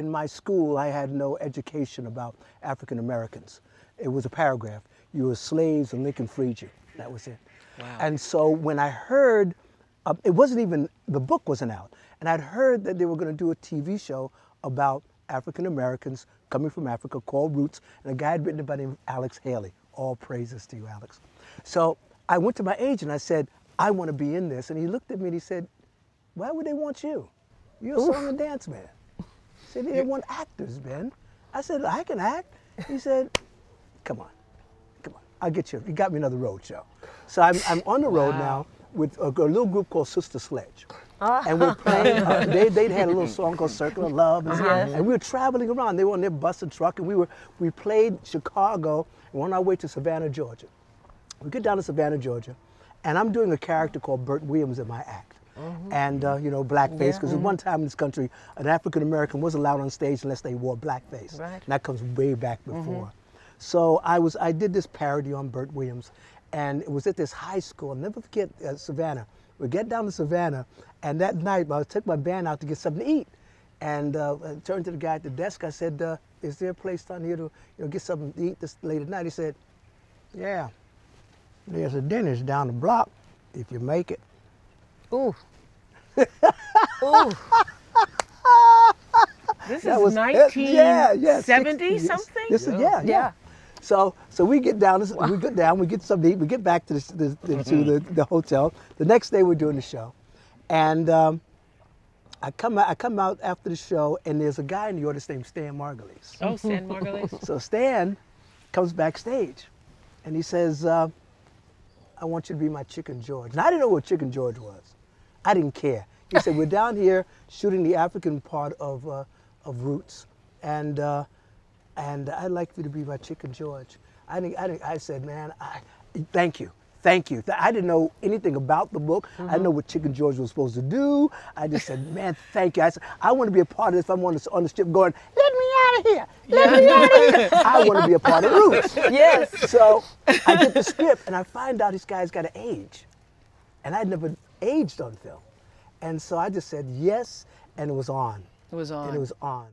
in my school, I had no education about African Americans. It was a paragraph. You were slaves and Lincoln freed you. That was it. Wow. And so when I heard, uh, it wasn't even, the book wasn't out. And I'd heard that they were going to do a TV show about African Americans coming from Africa called Roots. And a guy had written about him, Alex Haley. All praises to you, Alex. So I went to my agent and I said, I want to be in this. And he looked at me and he said, Why would they want you? You're a song and dance man. He said, They want actors, Ben. I said, I can act. He said, Come on, come on, I'll get you. He got me another road show. So I'm, I'm on the road Wow. now with a, a little group called Sister Sledge. And we're playing, uh, they, they'd had a little song called Circle of Love. And, Yes. and we were traveling around. They were on their bus and truck, and we, were, we played Chicago and we're on our way to Savannah, Georgia. We get down to Savannah, Georgia, and I'm doing a character called Bert Williams in my act. And, uh, you know, blackface, because at one time in this country, an African American was allowed on stage unless they wore blackface. Right. And that comes way back before. So I was, I did this parody on Bert Williams, and it was at this high school. I'll never forget uh, Savannah. We get down to Savannah, and that night I took my band out to get something to eat. And uh, I turned to the guy at the desk. I said, uh, "Is there a place down here to you know, get something to eat this late at night?" He said, "Yeah, there's a Denny's down the block if you make it." Ooh. Ooh. This That is was- uh, 1970 yeah, yeah, 70 60s. something? This is, yeah, yeah. Yeah. So, so we get down, we get down, we get something to eat, we get back to the, the, the, to the, the hotel. The next day we're doing the show, and um, I come out, I come out after the show, and there's a guy in the audience named Stan Margulies. Oh, Stan Margulies. So Stan comes backstage, and he says, uh, "I want you to be my Chicken George." And I didn't know what Chicken George was. I didn't care. He said, "We're down here shooting the African part of uh, of Roots, and uh, and I'd like you to be my Chicken George." I I, I said, "Man, I, thank you." Thank you. I didn't know anything about the book. I didn't know what Chicken George was supposed to do. I just said, man, thank you. I said, I want to be a part of this. I'm on the, on the strip going, let me out of here. Let me out of here. I want to be a part of Roots. Yes. So I get the script and I find out this guy's got an age. And I'd never aged on film. And so I just said yes, and it was on. It was on. And it was on.